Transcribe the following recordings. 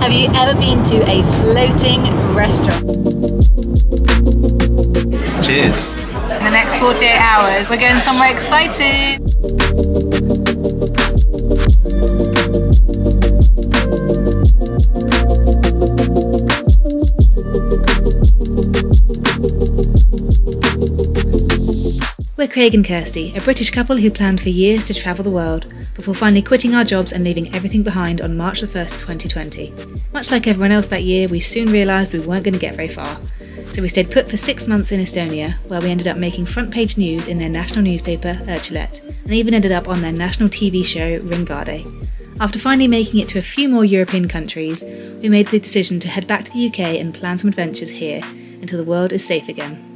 Have you ever been to a floating restaurant? Cheers. In the next 48 hours, we're going somewhere exciting. We're Craig and Kirsty, a British couple who planned for years to travel the world before finally quitting our jobs and leaving everything behind on March the 1st, 2020. Much like everyone else that year, we soon realised we weren't going to get very far. So we stayed put for six months in Estonia, where we ended up making front page news in their national newspaper, Õhtuleht, and even ended up on their national TV show, Ringvaade. After finally making it to a few more European countries, we made the decision to head back to the UK and plan some adventures here until the world is safe again.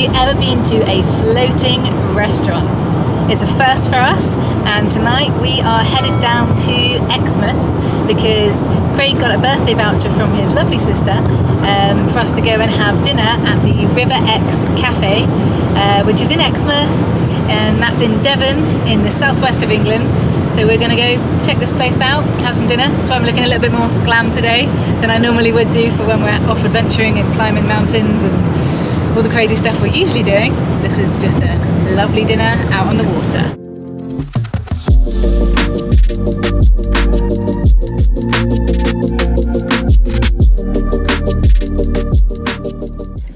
You ever been to a floating restaurant? It's a first for us, and tonight we are headed down to Exmouth because Craig got a birthday voucher from his lovely sister um, for us to go and have dinner at the River Exe Cafe, uh, which is in Exmouth, and that's in Devon in the southwest of England. So we're going to go check this place out, have some dinner. So I'm looking a little bit more glam today than I normally would do for when we're off adventuring and climbing mountains and all the crazy stuff we're usually doing. This is just a lovely dinner out on the water.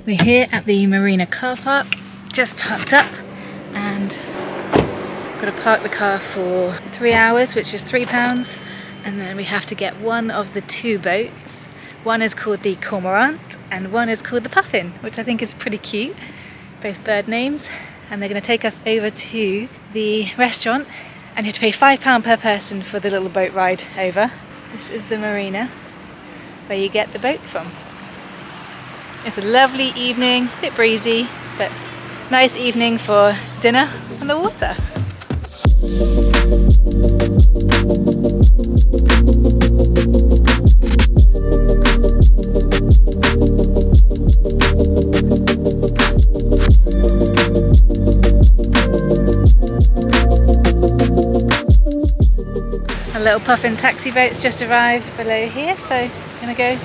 We're here at the Marina car park, just parked up and got to park the car for three hours, which is three pounds. And then we have to get one of the two boats. One is called the Cormorant and one is called the Puffin, which I think is pretty cute. Both bird names. And they're going to take us over to the restaurant and you have to pay £5 per person for the little boat ride over. This is the marina where you get the boat from. It's a lovely evening, a bit breezy, but nice evening for dinner on the water. Little puffin taxi boat's just arrived below here, so I'm gonna go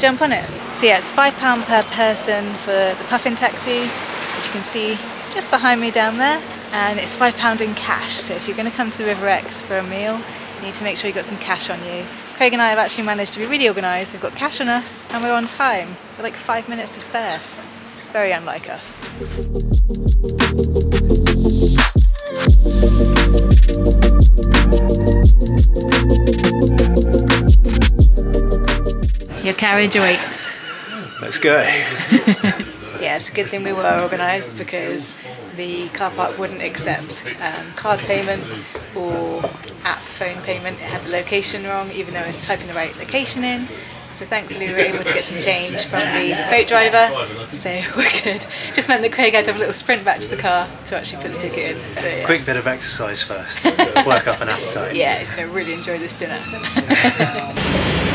jump on it. So yeah, it's five pound per person for the puffin taxi, which you can see just behind me down there, and it's five pound in cash. So if you're gonna come to the River Exe for a meal, you need to make sure you've got some cash on you. Craig and I have actually managed to be really organised. We've got cash on us and we're on time. We're like five minutes to spare. It's very unlike us. Your carriage awaits. Let's go. Yeah, it's a good thing we were organised because the car park wouldn't accept um, card payment or app phone payment. It had the location wrong, even though we're typing the right location in. So thankfully we were able to get some change from the boat driver, so we're good. Just meant that Craig had to have a little sprint back to the car to actually put the ticket in. So, yeah. Quick bit of exercise first. Work up an appetite. Yeah, he's going to really enjoy this dinner.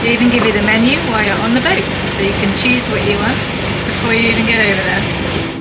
They even give you the menu while you're on the boat, so you can choose what you want before you even get over there.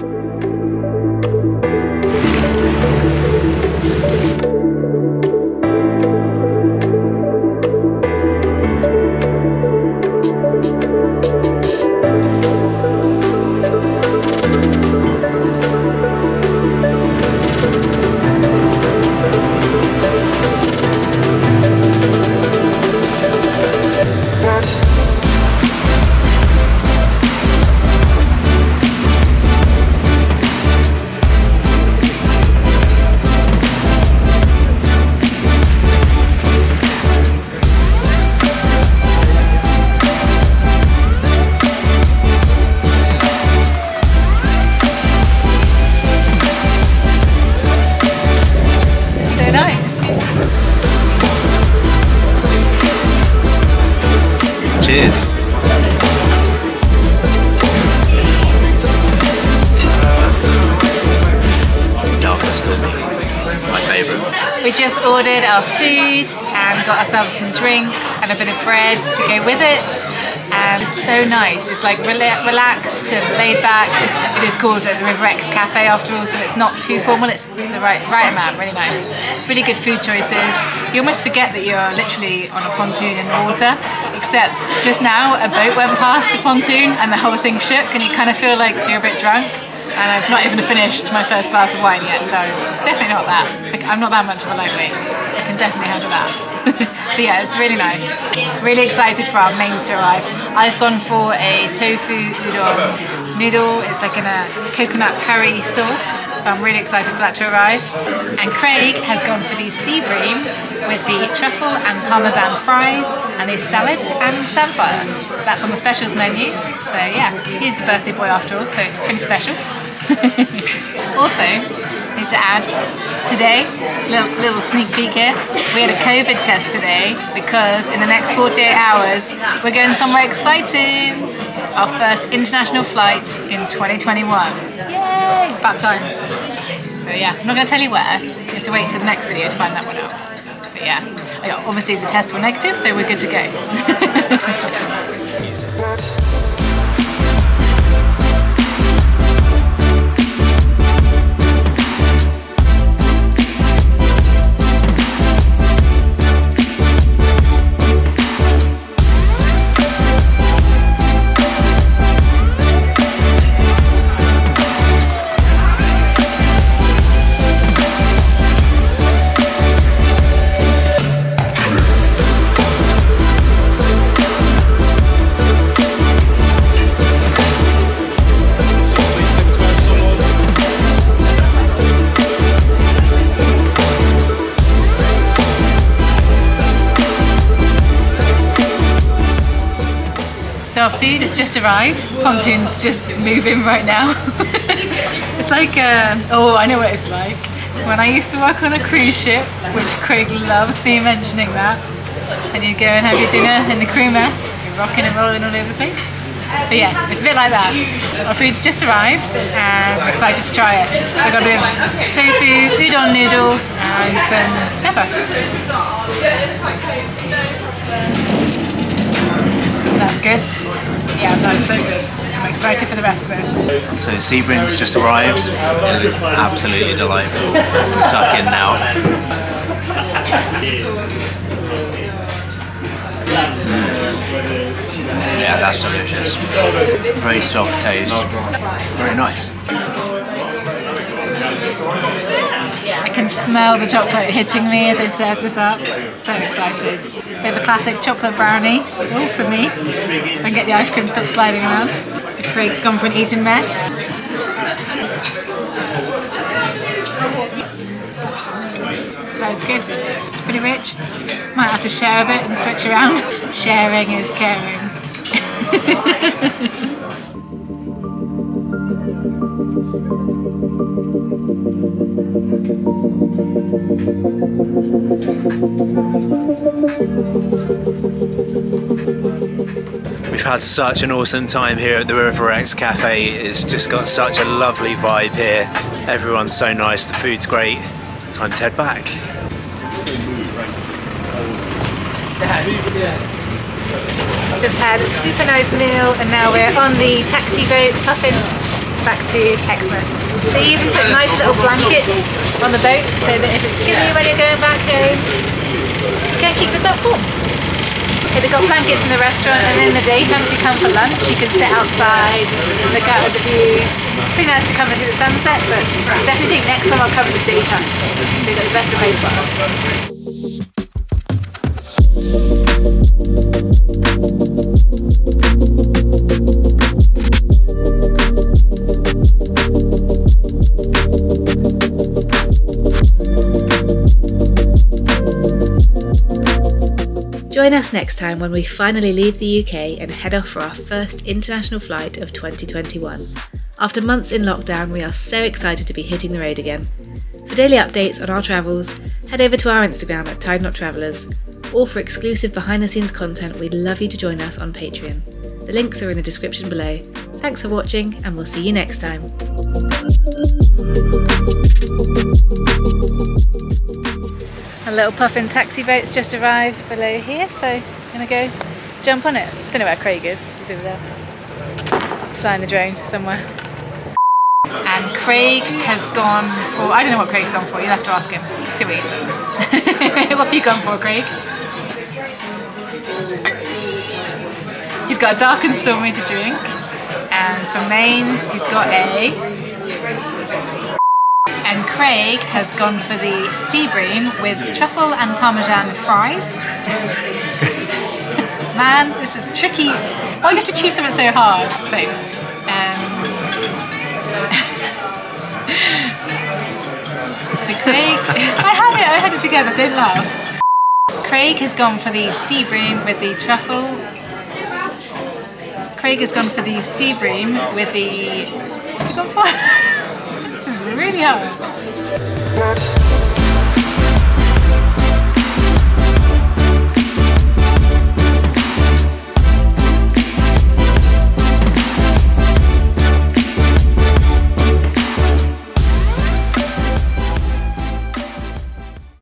Cheers. Stormy. My favourite. We just ordered our food and got ourselves some drinks and a bit of bread to go with it. And so nice. It's like rela- relaxed and laid back. It's, it is called the River Exe Cafe after all, so it's not too formal. It's the right right amount. Really nice. Really good food choices. You almost forget that you're literally on a pontoon in the water, except just now a boat went past the pontoon and the whole thing shook, and you kind of feel like you're a bit drunk and I've not even finished my first glass of wine yet, so it's definitely not that. Like, I'm not that much of a lightweight. I can definitely handle that. but yeah, it's really nice. Really excited for our mains to arrive. I've gone for a tofu udon noodle. It's like in a coconut curry sauce, so I'm really excited for that to arrive. And Craig has gone for the sea bream with the truffle and parmesan fries and a salad and samphire. That's on the specials menu. So yeah, he's the birthday boy after all, so it's pretty special. also, need to add today, little, little sneak peek here. We had a COVID test today because in the next 48 hours we're going somewhere exciting. Our first international flight in 2021. Yay! About time. So yeah, I'm not going to tell you where. You have to wait till the next video to find that one out. But yeah, obviously the tests were negative, so we're good to go. So our food has just arrived. Pontoon's just moving right now. it's like, uh, oh, I know what it's like. When I used to work on a cruise ship, which Craig loves me mentioning that, and you go and have your dinner in the crew mess, you're rocking and rolling all over the place. But yeah, it's a bit like that. Our food's just arrived and we're excited to try it. I've got a bit of tofu, udon noodle and some pepper. That's good. Yeah, that's so good. I'm excited for the rest of this. So sea bream's just arrived. It looks absolutely delightful. Tuck in now. Mm. Yeah, that's delicious. Very soft taste. Very nice. I can smell the chocolate hitting me as they've served this up. So excited. They have a classic chocolate brownie, all for me. And get the ice cream stop sliding around. Craig's gone for an Eton mess. That's good. It's pretty rich. Might have to share a bit and switch around. Sharing is caring. had such an awesome time here at the River Exe Cafe. It's just got such a lovely vibe here. Everyone's so nice, the food's great. Time to head back. Just had a super nice meal and now we're on the taxi boat puffing back to Exmouth. They even put nice little blankets on the boat so that if it's chilly when you're going back home, you can keep yourself warm. Okay, they've got blankets in the restaurant and in the daytime if you come for lunch you can sit outside and look out at the view. It's pretty nice to come and see the sunset but I definitely think next time I'll come in the daytime so you got the best of both worlds. Join us next time when we finally leave the UK and head off for our first international flight of 2021. After months in lockdown, we are so excited to be hitting the road again. For daily updates on our travels, head over to our Instagram at Tide Knot Travellers, or for exclusive behind the scenes content, we'd love you to join us on Patreon. The links are in the description below. Thanks for watching, and we'll see you next time. Little puffin taxi boat's just arrived below here, so I'm gonna go jump on it? Don't know where Craig is. He's over there. Flying the drone somewhere. And Craig has gone for, I don't know what Craig's gone for, you'll have to ask him. See what what have you gone for, Craig? He's got a dark and stormy to drink. And for mains, he's got a... And Craig has gone for the sea bream with truffle and parmesan fries. Man, this is tricky. Why do you have to choose something so hard? So, um, so Craig, I had it, I had it together, don't laugh. Craig has gone for the sea bream with the truffle. Craig has gone for the sea bream with the. What